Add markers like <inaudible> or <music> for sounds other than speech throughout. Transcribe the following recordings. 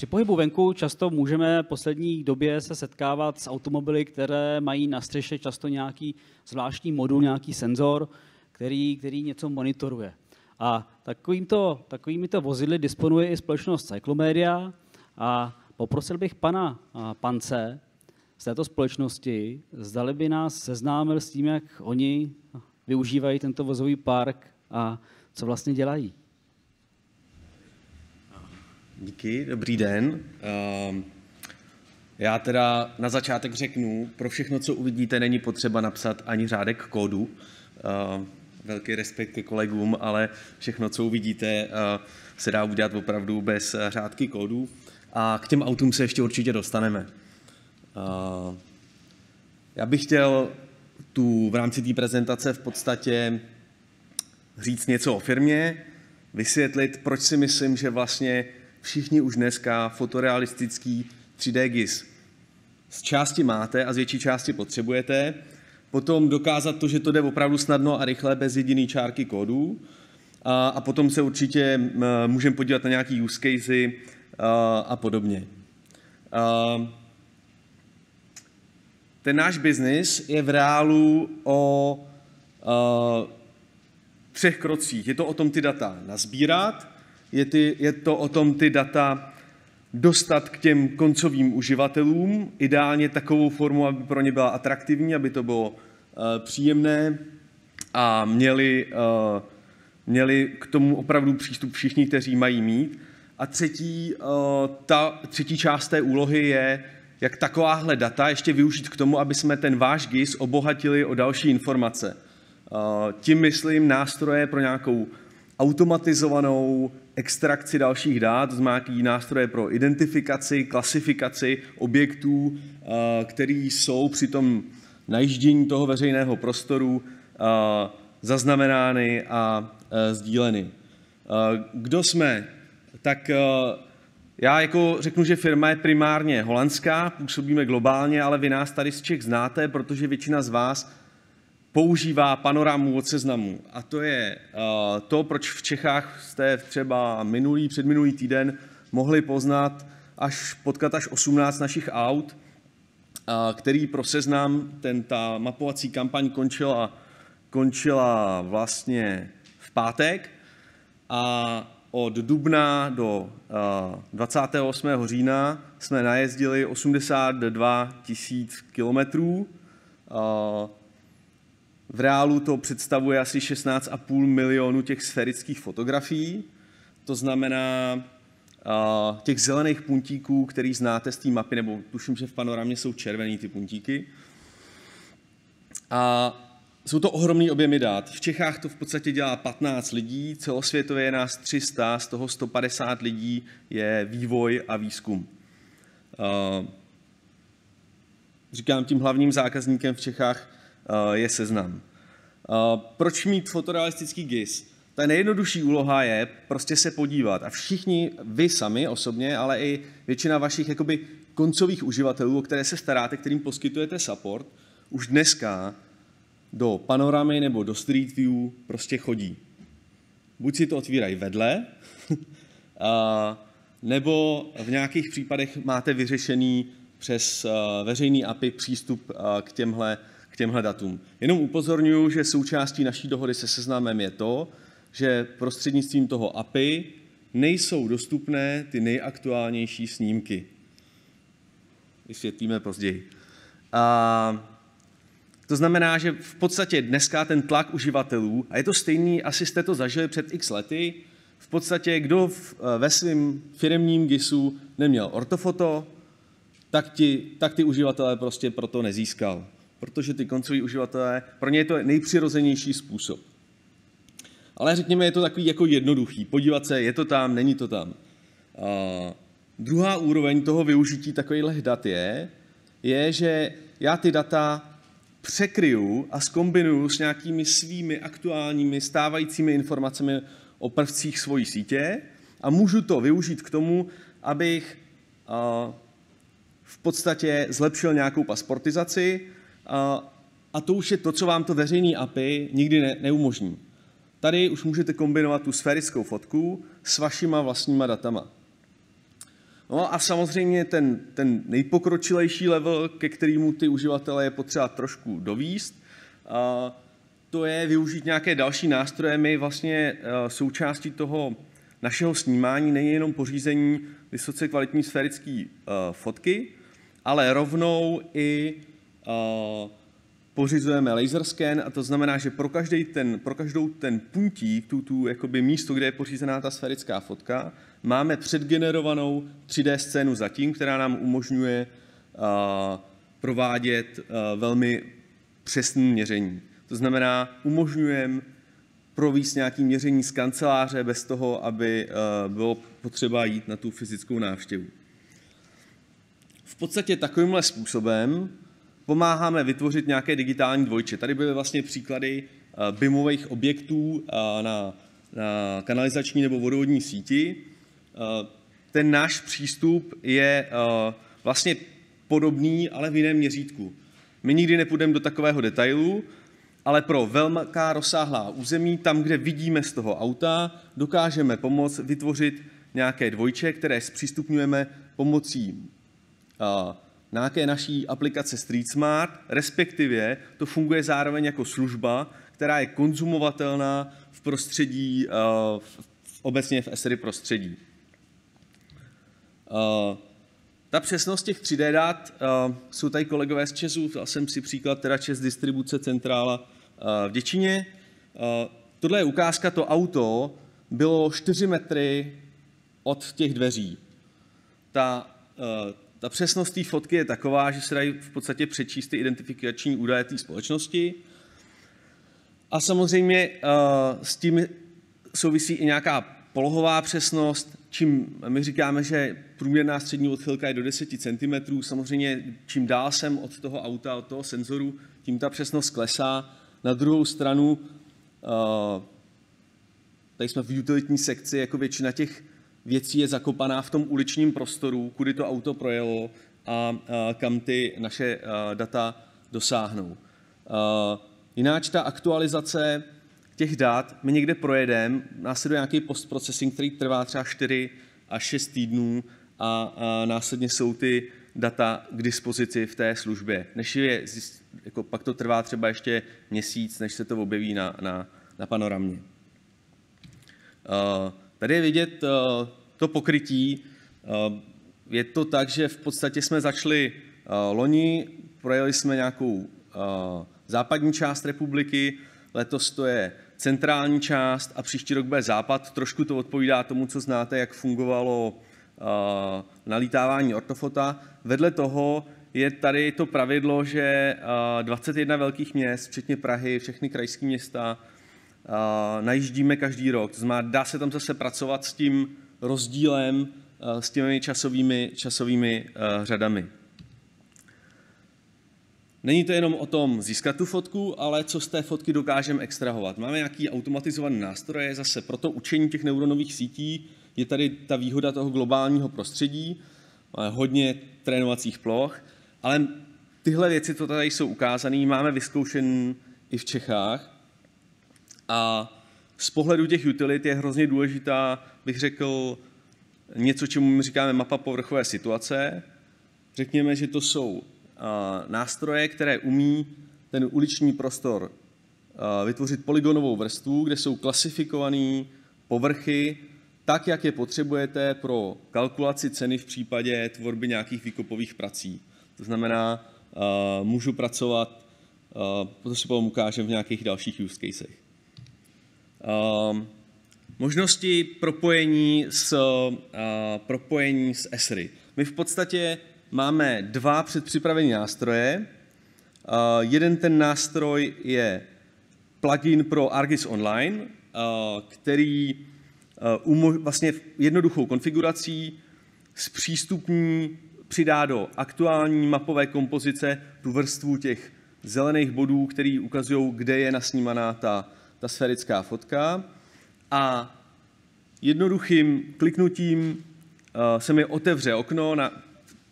Při pohybu venku často můžeme v poslední době se setkávat s automobily, které mají na střeše často nějaký zvláštní modul, nějaký senzor, který, který něco monitoruje. A takovýmto, takovýmito vozidly disponuje i společnost Cyclomedia a poprosil bych pana Pance z této společnosti, zdali by nás seznámil s tím, jak oni využívají tento vozový park a co vlastně dělají. Díky, dobrý den. Ehm, já teda na začátek řeknu, pro všechno, co uvidíte, není potřeba napsat ani řádek kódu. Ehm, velký respekt ke kolegům, ale všechno, co uvidíte, eh, se dá udělat opravdu bez řádky kódu. A k těm autům se ještě určitě dostaneme. Ehm, já bych chtěl tu v rámci té prezentace v podstatě říct něco o firmě, vysvětlit, proč si myslím, že vlastně všichni už dneska fotorealistický 3D GIS z části máte a z větší části potřebujete. Potom dokázat to, že to jde opravdu snadno a rychle bez jediný čárky kódů. A, a potom se určitě můžeme podívat na nějaký use casey a, a podobně. A, ten náš biznis je v reálu o a, třech krocích. Je to o tom ty data nazbírat, je, ty, je to o tom ty data dostat k těm koncovým uživatelům, ideálně takovou formu, aby pro ně byla atraktivní, aby to bylo uh, příjemné a měli, uh, měli k tomu opravdu přístup všichni, kteří mají mít. A třetí, uh, ta, třetí část té úlohy je, jak takováhle data ještě využít k tomu, aby jsme ten váš GIS obohatili o další informace. Tím myslím nástroje pro nějakou automatizovanou extrakci dalších dát, nějaký nástroje pro identifikaci, klasifikaci objektů, které jsou při tom najíždění toho veřejného prostoru zaznamenány a sdíleny. Kdo jsme? Tak já jako řeknu, že firma je primárně holandská, působíme globálně, ale vy nás tady z Čech znáte, protože většina z vás používá panorámu od seznamu. A to je uh, to, proč v Čechách jste třeba minulý, předminulý týden mohli poznat, až potkat až 18 našich aut, uh, který pro seznam, ten, ta mapovací kampaň končila, končila vlastně v pátek a od dubna do uh, 28. října jsme najezdili 82 tisíc kilometrů. V reálu to představuje asi 16,5 milionu těch sferických fotografií. To znamená těch zelených puntíků, který znáte z té mapy, nebo tuším, že v panoramě jsou červený ty puntíky. A jsou to ohromný objemy dát. V Čechách to v podstatě dělá 15 lidí, celosvětově je nás 300, z toho 150 lidí je vývoj a výzkum. Říkám, tím hlavním zákazníkem v Čechách je seznam. Eh, proč mít fotorealistický GIS? Ta nejjednodušší úloha je prostě se podívat a všichni, vy sami osobně, ale i většina vašich jakoby koncových uživatelů, o které se staráte, kterým poskytujete support, už dneska do panoramy nebo do Street View prostě chodí. Buď si to otvírají vedle, <laughs> nebo v nějakých případech máte vyřešený přes eh, veřejný API přístup k těmhle těmhle datům. Jenom upozorňuji, že součástí naší dohody se seznámem je to, že prostřednictvím toho API nejsou dostupné ty nejaktuálnější snímky. Vysvětlíme později. A to znamená, že v podstatě dneska ten tlak uživatelů, a je to stejný, asi jste to zažili před x lety, v podstatě kdo v, ve svém firmním GISu neměl ortofoto, tak, ti, tak ty uživatelé prostě proto nezískal protože ty koncoví uživatelé, pro ně je to nejpřirozenější způsob. Ale řekněme, je to takový jako jednoduchý. Podívat se, je to tam, není to tam. A druhá úroveň toho využití takových dat je, je, že já ty data překryju a skombinuju s nějakými svými aktuálními stávajícími informacemi o prvcích svojí sítě a můžu to využít k tomu, abych v podstatě zlepšil nějakou pasportizaci a to už je to, co vám to veřejný API nikdy ne, neumožní. Tady už můžete kombinovat tu sférickou fotku s vašima vlastníma datama. No a samozřejmě ten, ten nejpokročilejší level, ke kterému ty uživatelé je potřeba trošku dovíst, to je využít nějaké další nástroje. My vlastně součástí toho našeho snímání není jenom pořízení vysoce kvalitní sférické fotky, ale rovnou i pořizujeme laser scan a to znamená, že pro, každý ten, pro každou ten puntík, tu, tu jakoby místo, kde je pořízená ta sférická fotka, máme předgenerovanou 3D scénu zatím, která nám umožňuje uh, provádět uh, velmi přesné měření. To znamená, umožňujeme províst nějaké měření z kanceláře bez toho, aby uh, bylo potřeba jít na tu fyzickou návštěvu. V podstatě takovýmhle způsobem pomáháme vytvořit nějaké digitální dvojče. Tady byly vlastně příklady eh, BIMových objektů eh, na, na kanalizační nebo vodovodní síti. Eh, ten náš přístup je vlastně podobný, ale v jiném měřítku. My nikdy nepůjdeme do takového detailu, ale pro velká rozsáhlá území, tam, kde vidíme z toho auta, dokážeme pomoct vytvořit nějaké dvojče, které zpřístupňujeme pomocí nějaké naší aplikace Street Smart, respektive to funguje zároveň jako služba, která je konzumovatelná v prostředí, eh, v, obecně v SRI prostředí. Eh, ta přesnost těch 3D dat, eh, jsou tady kolegové z Česu, dal jsem si příklad teda Čes distribuce centrála v Děčině. Tohle je ukázka, to auto bylo 4 metry od těch dveří. Ta ta přesnost té fotky je taková, že se dají v podstatě přečíst ty identifikační údaje té společnosti. A samozřejmě uh, s tím souvisí i nějaká polohová přesnost, čím my říkáme, že průměrná střední odchylka je do 10 cm. Samozřejmě čím dál jsem od toho auta, od toho senzoru, tím ta přesnost klesá. Na druhou stranu, uh, tady jsme v utilitní sekci, jako většina těch věcí je zakopaná v tom uličním prostoru, kudy to auto projelo a, kam ty naše data dosáhnou. Jináč ta aktualizace těch dat, my někde projedeme, následuje nějaký postprocessing, který trvá třeba 4 až 6 týdnů a, následně jsou ty data k dispozici v té službě. Než je, jako pak to trvá třeba ještě měsíc, než se to objeví na, na, na panoramě. Uh, Tady je vidět eh, to pokrytí. Eh, je to tak, že v podstatě jsme začali eh, loni, projeli jsme nějakou západní část republiky, letos to je centrální část a příští rok bude západ. Trošku to odpovídá tomu, co znáte, jak fungovalo nalítávání ortofota. Vedle toho je tady to pravidlo, že 21 velkých měst, včetně Prahy, všechny krajské města, najíždíme každý rok. To znamená, dá se tam zase pracovat s tím rozdílem, s těmi časovými, časovými řadami. Není to jenom o tom získat tu fotku, ale co z té fotky dokážeme extrahovat. Máme nějaký automatizovaný nástroje, zase pro to učení těch neuronových sítí je tady ta výhoda toho globálního prostředí, máme hodně trénovacích ploch, ale tyhle věci, co tady jsou ukázané, máme vyzkoušené i v Čechách a z pohledu těch utilit je hrozně důležitá, bych řekl, něco, čemu my říkáme mapa povrchové situace. Řekněme, že to jsou nástroje, které umí ten uliční prostor vytvořit polygonovou vrstvu, kde jsou klasifikované povrchy tak, jak je potřebujete pro kalkulaci ceny v případě tvorby nějakých výkopových prací. To znamená, můžu pracovat, to si potom ukážem v nějakých dalších use casech. Um, možnosti propojení s, uh, propojení s Esri. My v podstatě máme dva předpřipravené nástroje. Uh, jeden ten nástroj je plugin pro Argis Online, uh, který vlastně jednoduchou konfigurací zpřístupní, přidá do aktuální mapové kompozice tu vrstvu těch zelených bodů, který ukazují, kde je nasnímaná ta, ta sférická fotka a jednoduchým kliknutím eh, se mi otevře okno na,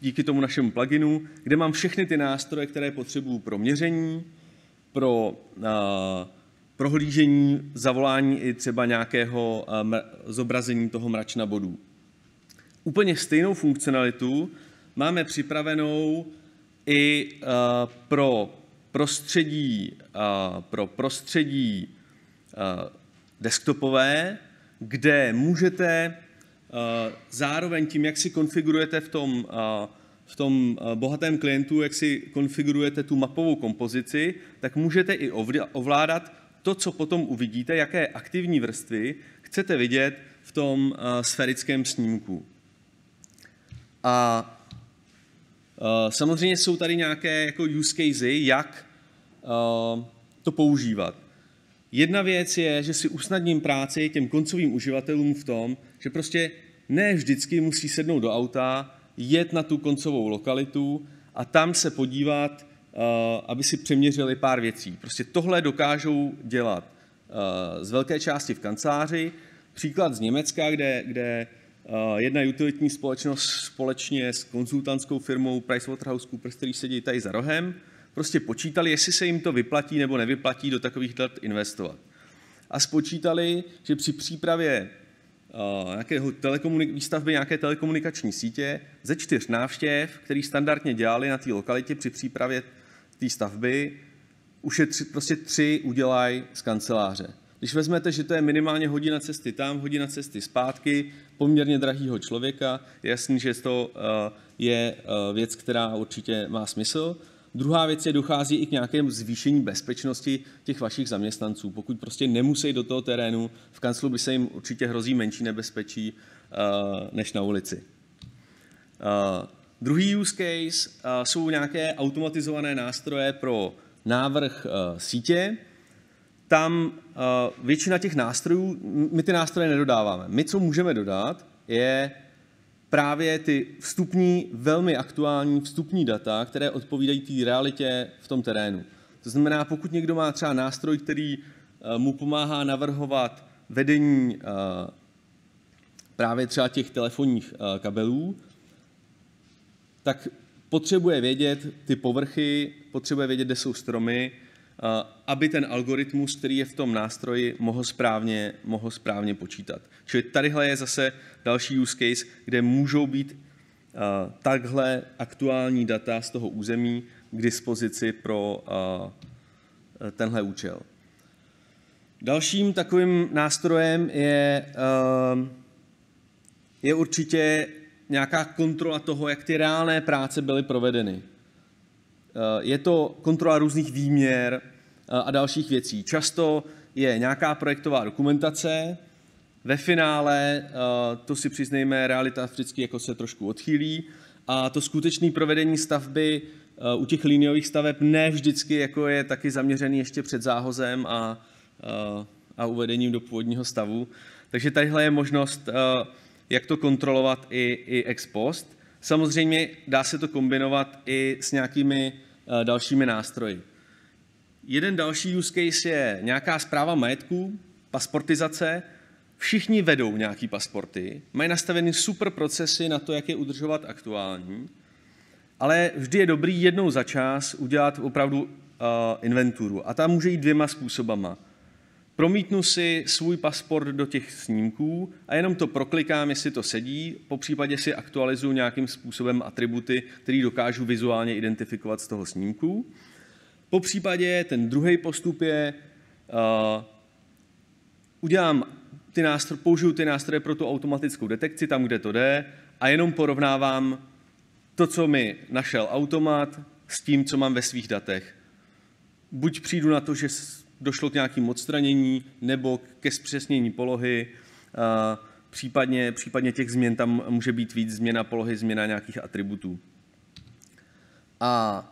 díky tomu našemu pluginu, kde mám všechny ty nástroje, které potřebuju pro měření, pro uh, prohlížení, zavolání i třeba nějakého uh, zobrazení toho mračna bodů. úplně stejnou funkcionalitu máme připravenou i uh, pro prostředí, pro prostředí desktopové, kde můžete uh, zároveň tím, jak si konfigurujete v tom, uh, v tom bohatém klientu, jak si konfigurujete tu mapovou kompozici, tak můžete i ovládat to, co potom uvidíte, jaké aktivní vrstvy chcete vidět v tom sferickém snímku. A samozřejmě jsou tady nějaké jako use casey, jak to používat. Jedna věc je, že si usnadním práci těm koncovým uživatelům v tom, že prostě ne vždycky musí sednout do auta, jet na tu koncovou lokalitu a tam se podívat, uh, aby si přeměřili pár věcí. Prostě tohle dokážou dělat z velké části v kanceláři. Příklad z Německa, kde, kde Eh, jedna utilitní společnost společně s konzultantskou firmou PricewaterhouseCoopers, který sedí tady za rohem, prostě počítali, jestli se jim to vyplatí nebo nevyplatí do takových dat investovat. A spočítali, že při přípravě uh, nějakého telekomunik- výstavby nějaké telekomunikační sítě ze čtyř návštěv, který standardně dělali na té lokalitě při přípravě té stavby, už je tři, prostě tři udělají z kanceláře. Když vezmete, že to je minimálně hodina cesty tam, hodina cesty zpátky, poměrně drahýho člověka, je jasný, že to eh, je eh, věc, která určitě má smysl. Druhá věc je, dochází i k nějakému zvýšení bezpečnosti těch vašich zaměstnanců. Pokud prostě nemusí do toho terénu, v kanclu by se jim určitě hrozí menší nebezpečí eh, než na ulici. Druhý use case jsou nějaké automatizované nástroje pro návrh sítě tam většina těch nástrojů, my ty nástroje nedodáváme. My, co můžeme dodat, je právě ty vstupní, velmi aktuální vstupní data, které odpovídají té realitě v tom terénu. To znamená, pokud někdo má třeba nástroj, který uh, mu pomáhá navrhovat vedení uh, právě třeba těch telefonních uh, kabelů, tak potřebuje vědět ty povrchy, potřebuje vědět, kde jsou stromy, Eh, aby ten algoritmus, který je v tom nástroji, mohl správně, mohl správně počítat. Čili tadyhle je zase další use case, kde můžou být takhle aktuální data z toho území k dispozici pro tenhle účel. Dalším takovým nástrojem je, je určitě nějaká kontrola toho, jak ty reálné práce byly provedeny. Eh, je to kontrola různých výměr eh, a dalších věcí. Často je nějaká projektová dokumentace, ve finále, eh, to si přiznejme, realita vždycky jako se trošku odchýlí a to skutečné provedení stavby u těch liniových staveb ne vždycky jako je taky zaměřený ještě před záhozem a, a uvedením do původního stavu. Takže tadyhle je možnost, jak to kontrolovat i, i ex post. Samozřejmě dá se to kombinovat i s nějakými dalšími nástroji. Jeden další use case je nějaká zpráva majetku, pasportizace. Všichni vedou nějaký pasporty, mají nastaveny super procesy na to, jak je udržovat aktuální, ale vždy je dobrý jednou za čas udělat opravdu uh, inventuru. A ta může jít dvěma způsobama. Promítnu si svůj pasport do těch snímků a jenom to proklikám, jestli to sedí, po případě si aktualizuju nějakým způsobem atributy, které dokážu vizuálně identifikovat z toho snímku. Po případě ten druhý postup je, uh, udělám ty nástroje, použiju ty nástroje pro tu automatickou detekci tam, kde to jde a jenom porovnávám to, co mi našel automat s tím, co mám ve svých datech. Buď přijdu na to, že došlo k nějakým odstranění nebo ke zpřesnění polohy, případně, případně těch změn tam může být víc změna polohy, změna nějakých atributů. A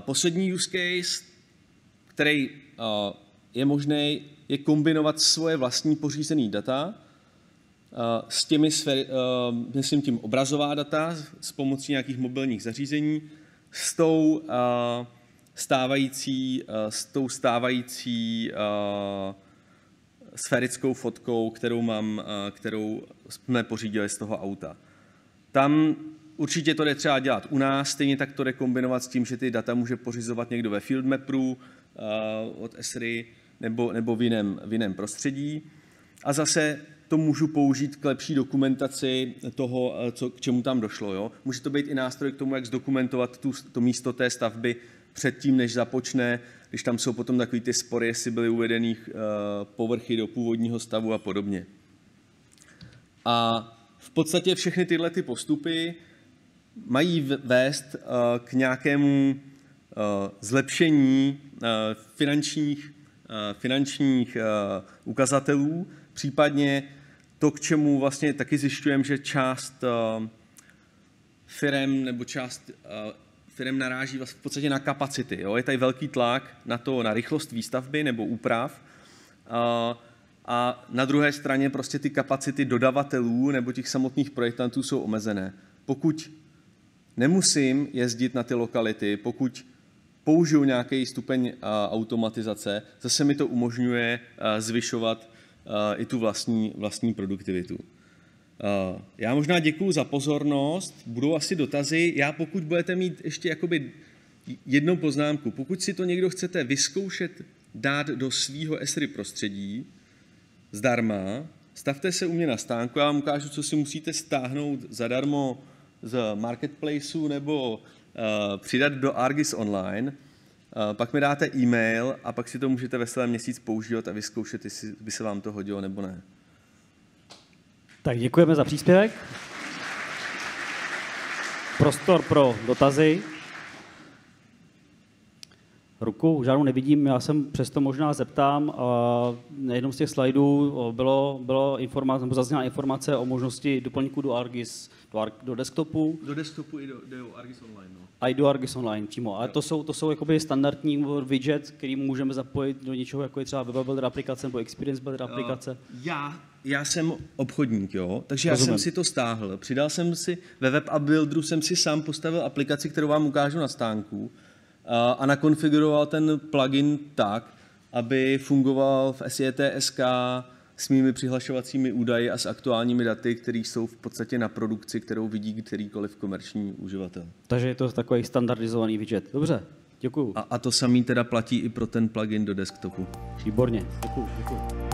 poslední use case, který je možný, je kombinovat svoje vlastní pořízené data s těmi, myslím tím obrazová data s pomocí nějakých mobilních zařízení, s tou stávající, eh, s tou stávající uh, sférickou fotkou, kterou, mám, uh, kterou jsme pořídili z toho auta. Tam určitě to jde třeba dělat u nás, stejně tak to jde kombinovat s tím, že ty data může pořizovat někdo ve FieldMapru uh, od Esri nebo, nebo v, jiném, v jiném prostředí. A zase to můžu použít k lepší dokumentaci toho, co, k čemu tam došlo. Jo? Může to být i nástroj k tomu, jak zdokumentovat tu, to místo té stavby předtím, než započne, když tam jsou potom takový ty spory, jestli byly uvedený uh, povrchy do původního stavu a podobně. A v podstatě všechny tyhle ty postupy mají vést uh, k nějakému uh, zlepšení finančních, finančních ukazatelů, případně to, k čemu vlastně taky zjišťujeme, že část firem nebo část firm naráží v podstatě na kapacity. Jo? Je tady velký tlak na to, na rychlost výstavby nebo úprav. A, a na druhé straně prostě ty kapacity dodavatelů nebo těch samotných projektantů jsou omezené. Pokud nemusím jezdit na ty lokality, pokud použiju nějaký stupeň automatizace, zase mi to umožňuje zvyšovat i tu vlastní, vlastní produktivitu. Eh, já možná děkuji za pozornost, budou asi dotazy. Já pokud budete mít ještě jakoby jednou poznámku, pokud si to někdo chcete vyzkoušet dát do svého Esry prostředí zdarma, stavte se u mě na stánku, já vám ukážu, co si musíte stáhnout zadarmo z marketplaceu nebo uh, přidat do Argis Online. Uh, pak mi dáte e-mail a pak si to můžete ve měsíc používat a vyzkoušet, jestli by se vám to hodilo nebo ne. Tak děkujeme za příspěvek. Prostor pro dotazy. Ruku žádnou nevidím, já jsem přesto možná zeptám. Na jednom z těch slajdů bylo, bylo informace, nebo zazněla informace o možnosti doplňku do Argis, do, do desktopu. Do desktopu i do, do Argis Online. No. A i do Argis Online přímo. Ale to jsou, to jsou jakoby standardní widget, který můžeme zapojit do něčeho, jako je třeba Web Builder aplikace nebo Experience Builder aplikace. Uh, já, já jsem obchodník, jo, takže Rozumím. já jsem si to stáhl. Přidal jsem si ve Web Builderu jsem si sám postavil aplikaci, kterou vám ukážu na stánku a nakonfiguroval ten plugin tak, aby fungoval v SJTSK s mými přihlašovacími údaji a s aktuálními daty, které jsou v podstatě na produkci, kterou vidí kterýkoliv komerční uživatel. Takže je to takový standardizovaný widget. Dobře, děkuju. A, a to samý teda platí i pro ten plugin do desktopu. Výborně, děkuju, děkuju.